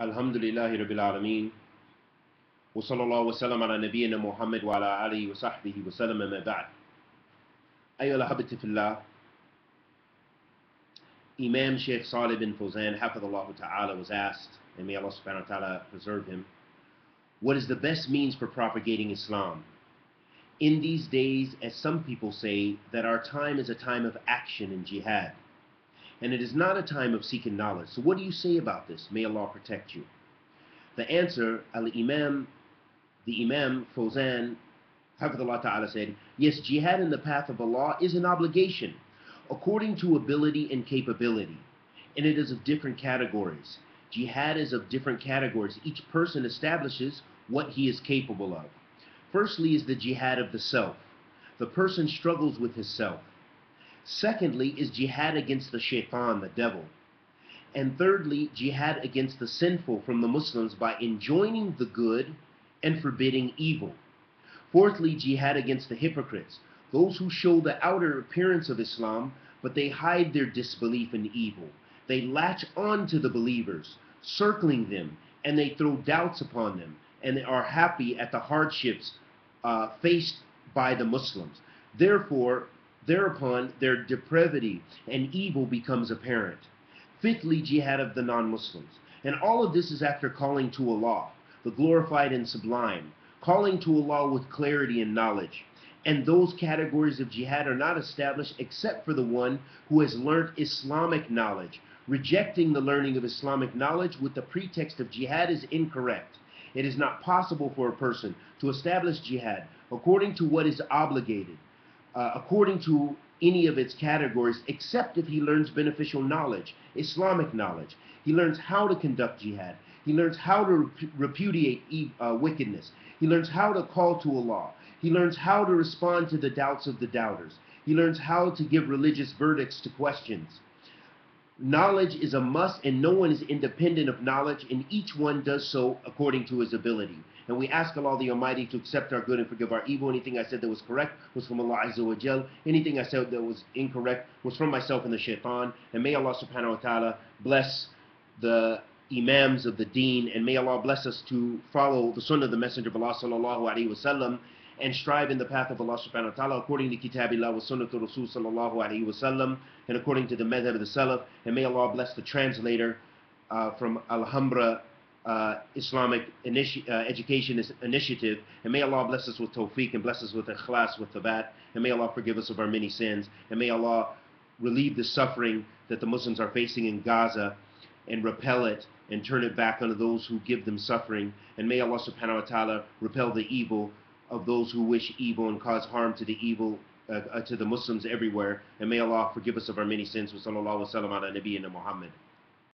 الحمد لله رب العالمين وصلى الله وسلم على نبينا محمد وعلى آله وصحبه وسلم ما بعد أيها الأحبة في الله Imam Sheikh Salih bin Fawzan, Hafidullah Ta'ala, was asked, and may Allah subhanahu wa ta'ala preserve him, what is the best means for propagating Islam? In these days, as some people say, that our time is a time of action in jihad, and it is not a time of seeking knowledge. So what do you say about this? May Allah protect you. The answer, Al-Imam, the Imam Fawzan, Hafidullah Ta'ala said, yes, jihad in the path of Allah is an obligation according to ability and capability. And it is of different categories. Jihad is of different categories. Each person establishes what he is capable of. Firstly is the jihad of the self. The person struggles with his self. Secondly is jihad against the shaitan, the devil. And thirdly, jihad against the sinful from the Muslims by enjoining the good and forbidding evil. Fourthly, jihad against the hypocrites, those who show the outer appearance of Islam, but they hide their disbelief in evil. They latch on to the believers, circling them, and they throw doubts upon them, and they are happy at the hardships uh, faced by the Muslims. Therefore, thereupon their depravity and evil becomes apparent. Fifthly, jihad of the non-Muslims. And all of this is after calling to Allah, the glorified and sublime, calling to Allah with clarity and knowledge. And those categories of jihad are not established except for the one who has learnt Islamic knowledge. Rejecting the learning of Islamic knowledge with the pretext of jihad is incorrect. It is not possible for a person to establish jihad according to what is obligated, uh, according to any of its categories, except if he learns beneficial knowledge, Islamic knowledge. He learns how to conduct jihad. He learns how to repudiate uh, wickedness. He learns how to call to Allah. He learns how to respond to the doubts of the doubters. He learns how to give religious verdicts to questions. Knowledge is a must, and no one is independent of knowledge, and each one does so according to his ability. And we ask Allah the Almighty to accept our good and forgive our evil. Anything I said that was correct was from Allah Azza wa Jal. Anything I said that was incorrect was from myself and the shaitan. And may Allah subhanahu wa ta'ala bless the imams of the deen, and may Allah bless us to follow the sunnah of the Messenger of Allah sallallahu alaihi wasallam and strive in the path of Allah subhanahu wa ta'ala according to Kitabillah wa Sunnatul Rasul sallallahu alayhi wa sallam and according to the madhab of the Salaf. And may Allah bless the translator uh, from Alhambra uh, Islamic Initi uh, Education Initiative. And may Allah bless us with tawfiq and bless us with ikhlas, with thabat. And may Allah forgive us of our many sins. And may Allah relieve the suffering that the Muslims are facing in Gaza and repel it and turn it back on those who give them suffering. And may Allah subhanahu wa ta'ala repel the evil of those who wish evil and cause harm to the evil uh, uh, to the Muslims everywhere. And may Allah forgive us of our many sins. Wa sallallahu wa sallam ala nabiyyina Muhammad.